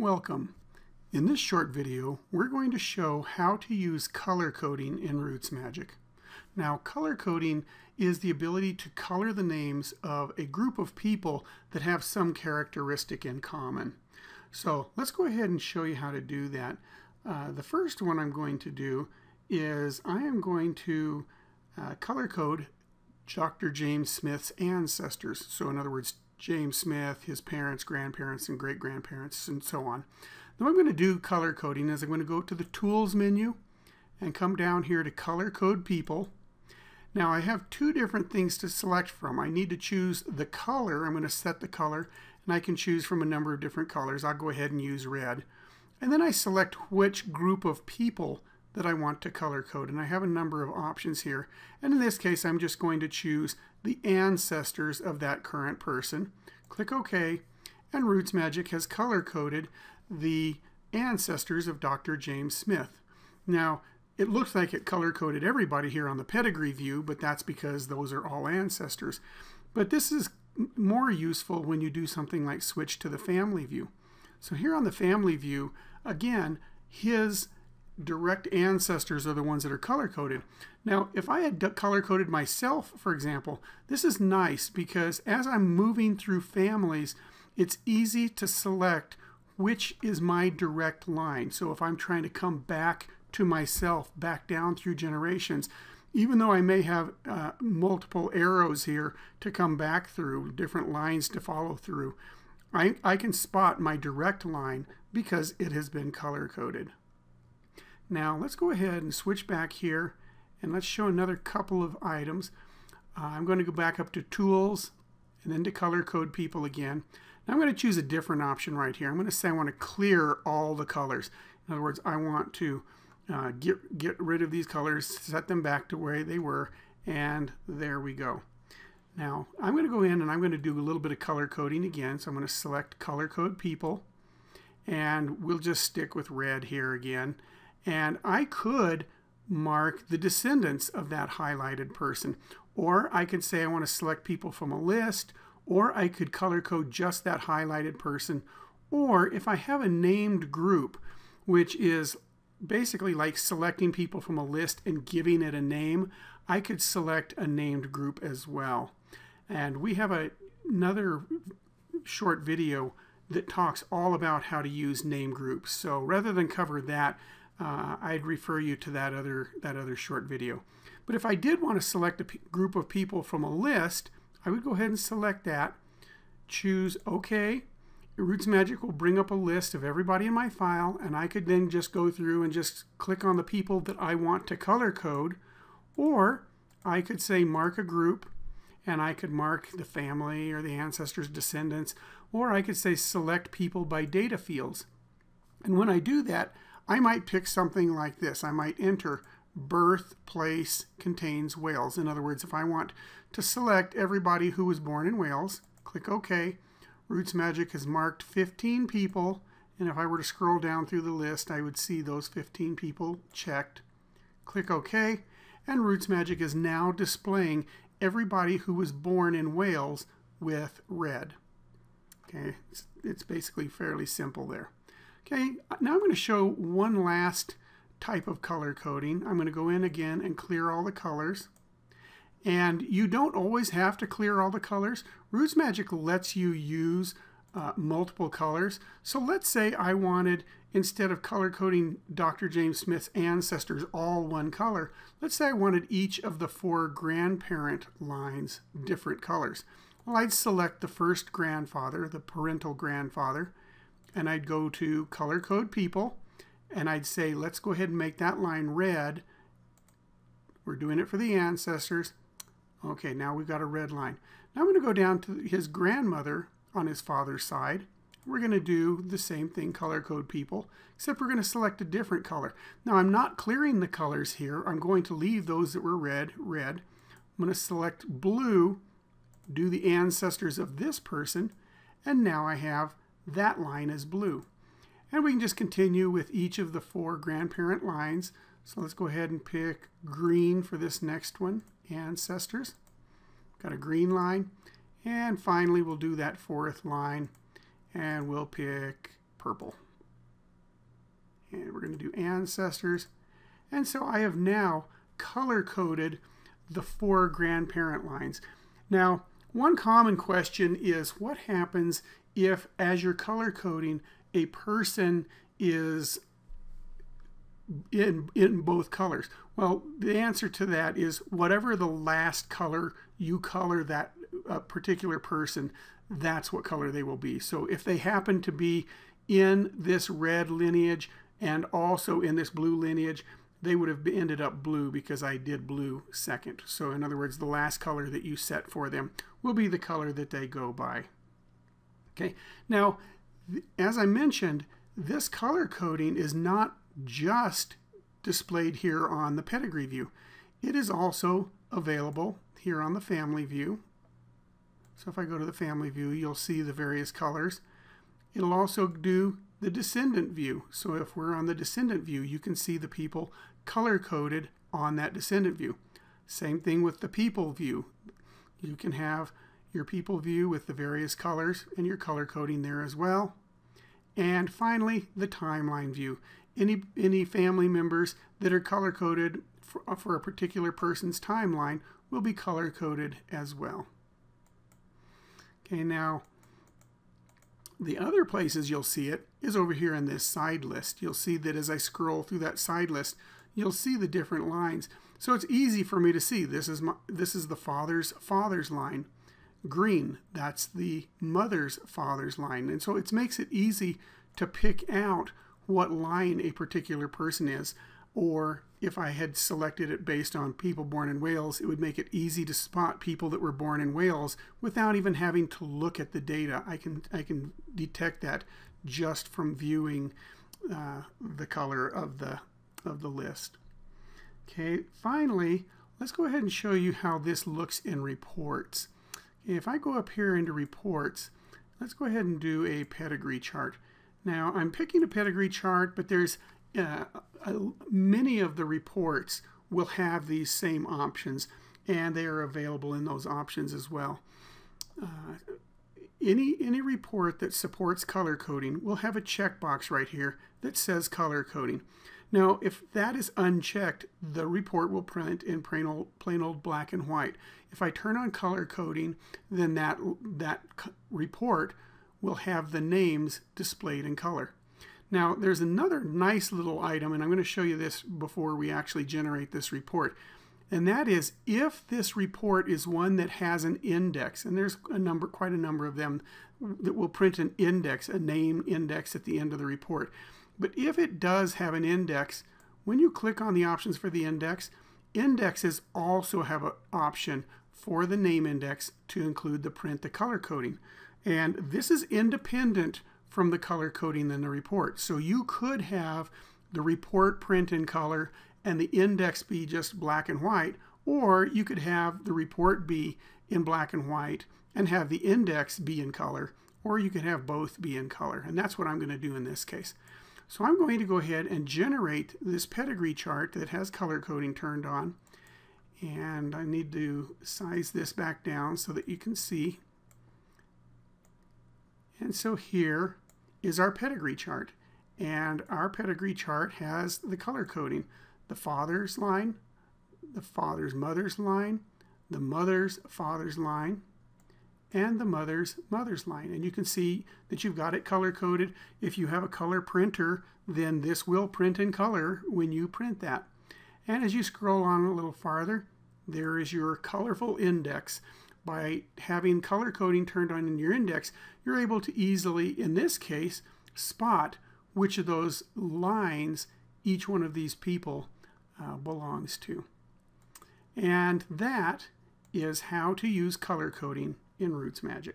Welcome. In this short video, we're going to show how to use color coding in RootsMagic. Now, color coding is the ability to color the names of a group of people that have some characteristic in common. So let's go ahead and show you how to do that. Uh, the first one I'm going to do is I am going to uh, color code Dr. James Smith's ancestors. So in other words, James Smith, his parents, grandparents, and great grandparents, and so on. Then what I'm going to do color coding is I'm going to go to the Tools menu and come down here to Color Code People. Now I have two different things to select from. I need to choose the color. I'm going to set the color, and I can choose from a number of different colors. I'll go ahead and use red. And then I select which group of people that I want to color code. And I have a number of options here. And in this case, I'm just going to choose the ancestors of that current person. Click OK, and RootsMagic has color coded the ancestors of Dr. James Smith. Now, it looks like it color coded everybody here on the pedigree view, but that's because those are all ancestors. But this is more useful when you do something like switch to the family view. So here on the family view, again, his direct ancestors are the ones that are color coded. Now, if I had color coded myself, for example, this is nice because as I'm moving through families, it's easy to select which is my direct line. So if I'm trying to come back to myself, back down through generations, even though I may have uh, multiple arrows here to come back through, different lines to follow through, I, I can spot my direct line because it has been color coded. Now let's go ahead and switch back here and let's show another couple of items. Uh, I'm going to go back up to Tools and then to Color Code People again. Now I'm going to choose a different option right here. I'm going to say I want to clear all the colors. In other words, I want to uh, get, get rid of these colors, set them back to where they were, and there we go. Now I'm going to go in and I'm going to do a little bit of color coding again. So I'm going to select Color Code People, and we'll just stick with red here again. And I could mark the descendants of that highlighted person. Or I could say I want to select people from a list, or I could color code just that highlighted person. Or if I have a named group, which is basically like selecting people from a list and giving it a name, I could select a named group as well. And we have a, another short video that talks all about how to use name groups. So rather than cover that, uh, I'd refer you to that other, that other short video. But if I did want to select a group of people from a list, I would go ahead and select that, choose OK. RootsMagic will bring up a list of everybody in my file, and I could then just go through and just click on the people that I want to color code, or I could say mark a group, and I could mark the family or the ancestors' descendants, or I could say select people by data fields. And when I do that, I might pick something like this. I might enter birthplace contains Wales. In other words, if I want to select everybody who was born in Wales, click OK. RootsMagic has marked 15 people, and if I were to scroll down through the list, I would see those 15 people checked. Click OK, and RootsMagic is now displaying everybody who was born in Wales with red. Okay, it's, it's basically fairly simple there. Okay, now I'm going to show one last type of color coding. I'm going to go in again and clear all the colors. And you don't always have to clear all the colors. RootsMagic lets you use uh, multiple colors. So let's say I wanted, instead of color coding Dr. James Smith's ancestors all one color, let's say I wanted each of the four grandparent lines different colors. Well, I'd select the first grandfather, the parental grandfather, and I'd go to color code people and I'd say let's go ahead and make that line red. We're doing it for the ancestors. Okay now we've got a red line. Now I'm going to go down to his grandmother on his father's side. We're going to do the same thing color code people except we're going to select a different color. Now I'm not clearing the colors here. I'm going to leave those that were red red. I'm going to select blue do the ancestors of this person and now I have that line is blue. And we can just continue with each of the four grandparent lines. So let's go ahead and pick green for this next one, ancestors. Got a green line. And finally, we'll do that fourth line, and we'll pick purple. and we're going to do ancestors. And so I have now color coded the four grandparent lines. Now, one common question is what happens if, as you're color coding, a person is in, in both colors? Well, the answer to that is whatever the last color you color that uh, particular person, that's what color they will be. So if they happen to be in this red lineage and also in this blue lineage, they would have ended up blue because I did blue second. So in other words, the last color that you set for them will be the color that they go by. Okay, now, as I mentioned, this color coding is not just displayed here on the pedigree view. It is also available here on the family view. So if I go to the family view, you'll see the various colors. It'll also do the descendant view. So if we're on the descendant view, you can see the people color coded on that descendant view. Same thing with the people view. You can have your people view with the various colors and your color coding there as well. And finally, the timeline view. Any, any family members that are color coded for, uh, for a particular person's timeline will be color coded as well. Okay, now the other places you'll see it is over here in this side list. You'll see that as I scroll through that side list, you'll see the different lines. So it's easy for me to see. This is my, this is the father's father's line. Green, that's the mother's father's line. And so it makes it easy to pick out what line a particular person is. Or if I had selected it based on people born in Wales, it would make it easy to spot people that were born in Wales without even having to look at the data. I can, I can detect that just from viewing uh, the color of the, of the list. Okay, finally, let's go ahead and show you how this looks in reports. If I go up here into reports, let's go ahead and do a pedigree chart. Now, I'm picking a pedigree chart, but there's uh, many of the reports will have these same options, and they are available in those options as well. Uh, any, any report that supports color coding will have a checkbox right here that says color coding. Now, if that is unchecked, the report will print in plain old, plain old black and white. If I turn on color coding, then that, that report will have the names displayed in color. Now, there's another nice little item, and I'm going to show you this before we actually generate this report. And that is if this report is one that has an index, and there's a number, quite a number of them that will print an index, a name index at the end of the report. But if it does have an index, when you click on the options for the index, indexes also have an option for the name index to include the print the color coding. And this is independent from the color coding in the report. So you could have the report print in color and the index be just black and white, or you could have the report be in black and white and have the index be in color, or you could have both be in color. And that's what I'm going to do in this case. So I'm going to go ahead and generate this pedigree chart that has color coding turned on. And I need to size this back down so that you can see. And so here is our pedigree chart. And our pedigree chart has the color coding. The father's line, the father's mother's line, the mother's father's line, and the mother's mother's line. And you can see that you've got it color coded. If you have a color printer, then this will print in color when you print that. And as you scroll on a little farther, there is your colorful index. By having color coding turned on in your index, you're able to easily, in this case, spot which of those lines each one of these people uh, belongs to. And that is how to use color coding in RootsMagic.